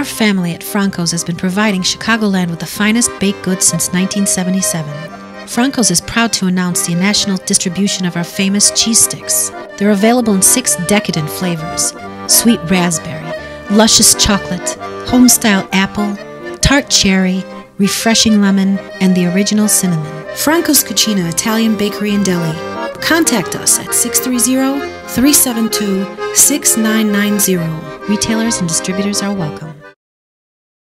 Our family at Franco's has been providing Chicagoland with the finest baked goods since 1977. Franco's is proud to announce the national distribution of our famous cheese sticks. They're available in six decadent flavors sweet raspberry, luscious chocolate, homestyle apple, tart cherry, refreshing lemon, and the original cinnamon. Franco's Cucina Italian Bakery and Deli. Contact us at 630 372 6990. Retailers and distributors are welcome.